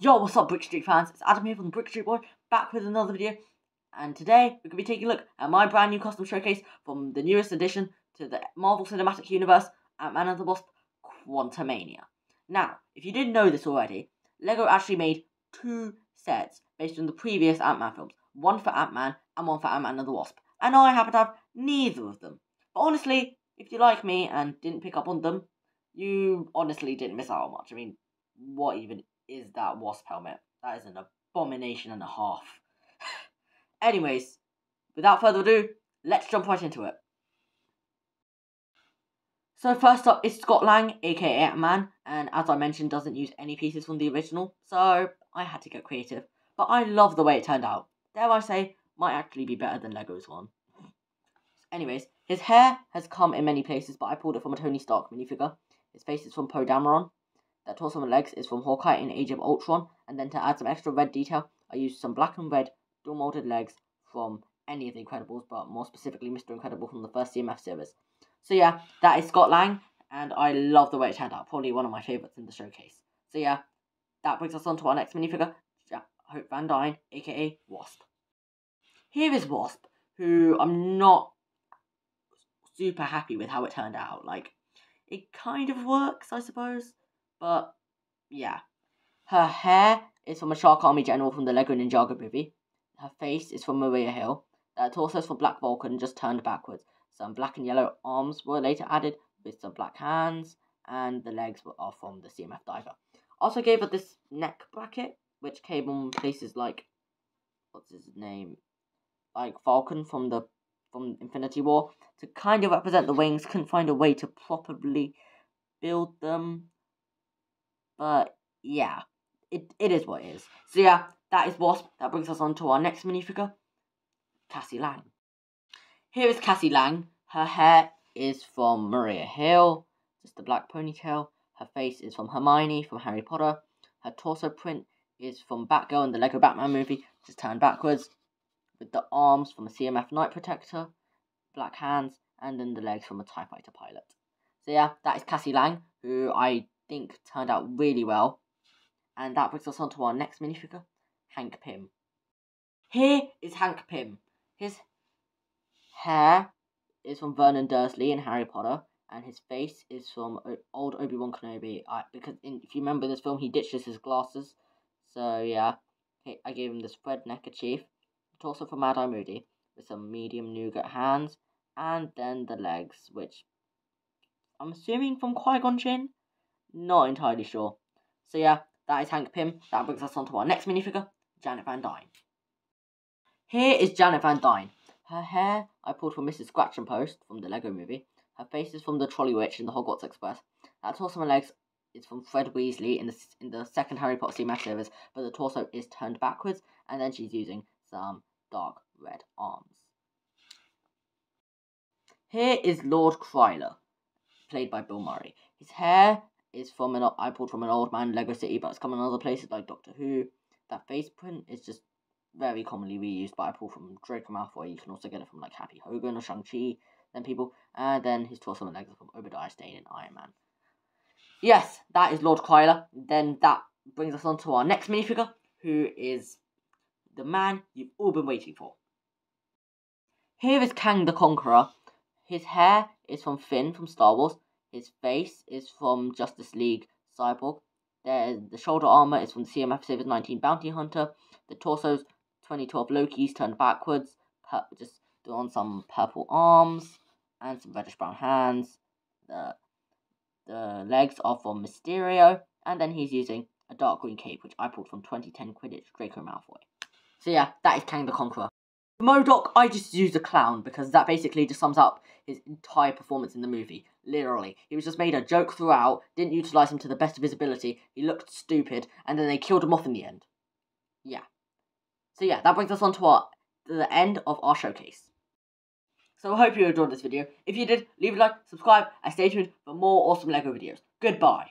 Yo, what's up, Brickstreet fans? It's Adam here from the Brickstreet Boy, back with another video. And today, we're going to be taking a look at my brand new custom showcase from the newest addition to the Marvel Cinematic Universe, Ant-Man and the Wasp, Quantumania. Now, if you didn't know this already, LEGO actually made two sets based on the previous Ant-Man films. One for Ant-Man, and one for Ant-Man and the Wasp. And I happen to have neither of them. But honestly, if you like me and didn't pick up on them, you honestly didn't miss out on much. I mean, what even is that wasp helmet. That is an abomination and a half. Anyways, without further ado, let's jump right into it. So first up is Scott Lang, aka Ant-Man, and as I mentioned, doesn't use any pieces from the original, so I had to get creative. But I love the way it turned out. Dare I say, might actually be better than Lego's one. Anyways, his hair has come in many places, but I pulled it from a Tony Stark minifigure. His face is from Poe Dameron, that torso and legs is from Hawkeye in Age of Ultron, and then to add some extra red detail, I used some black and red dual molded legs from any of the Incredibles, but more specifically Mr. Incredible from the first CMF series. So yeah, that is Scott Lang, and I love the way it turned out. Probably one of my favourites in the showcase. So yeah, that brings us on to our next minifigure, uh, Hope Van Dyne, aka Wasp. Here is Wasp, who I'm not super happy with how it turned out. Like, it kind of works, I suppose. But yeah. Her hair is from a Shark Army general from the Lego Ninjago movie. Her face is from Maria Hill. Her torso is from Black Vulcan, just turned backwards. Some black and yellow arms were later added with some black hands, and the legs were, are from the CMF diver. Also gave her this neck bracket, which came on places like what's his name, like Falcon from the from Infinity War to kind of represent the wings. Couldn't find a way to properly build them but yeah, it, it is what it is. So yeah, that is Wasp. That brings us on to our next minifigure, Cassie Lang. Here is Cassie Lang. Her hair is from Maria Hill, just a black ponytail. Her face is from Hermione from Harry Potter. Her torso print is from Batgirl in the Lego Batman movie, just turned backwards. With the arms from a CMF Night Protector, black hands, and then the legs from a TIE Fighter pilot. So yeah, that is Cassie Lang, who I think turned out really well. And that brings us on to our next minifigure, Hank Pym. Here is Hank Pym. His hair is from Vernon Dursley in Harry Potter, and his face is from old Obi Wan Kenobi. I, because in, if you remember this film, he ditches his glasses. So yeah, I gave him this red neckerchief. torso from Mad Eye Moody with some medium nougat hands, and then the legs, which I'm assuming from Qui Gon Jinn. Not entirely sure. So yeah, that is Hank Pym. That brings us on to our next minifigure, Janet Van Dyne. Here is Janet Van Dyne. Her hair I pulled from Mrs. Scratchen-Post from the Lego movie. Her face is from the Trolley Witch in the Hogwarts Express. That torso and legs is from Fred Weasley in the in the second Harry Potter CMF series, but the torso is turned backwards, and then she's using some dark red arms. Here is Lord Krylar, played by Bill Murray. His hair is from an I pulled from an old man Lego City, but it's come in other places like Doctor Who. That face print is just very commonly reused, but I pulled from Draco Malfoy. You can also get it from like Happy Hogan or Shang Chi. Then people, and then his torso and legs from Obadiah Stane in Iron Man. Yes, that is Lord Krylar. Then that brings us on to our next minifigure, who is the man you've all been waiting for. Here is Kang the Conqueror. His hair is from Finn from Star Wars. His face is from Justice League Cyborg. There, the shoulder armor is from the CMF Series 19 Bounty Hunter. The torso's 2012 Loki's turned backwards, just on some purple arms and some reddish brown hands. The the legs are from Mysterio, and then he's using a dark green cape, which I pulled from 2010 Quidditch Draco Malfoy. So yeah, that is Kang the Conqueror. MODOK, I just used a clown because that basically just sums up his entire performance in the movie. Literally. He was just made a joke throughout, didn't utilise him to the best of his ability, he looked stupid, and then they killed him off in the end. Yeah. So yeah, that brings us on to our to the end of our showcase. So I hope you enjoyed this video. If you did, leave a like, subscribe, and stay tuned for more awesome LEGO videos. Goodbye.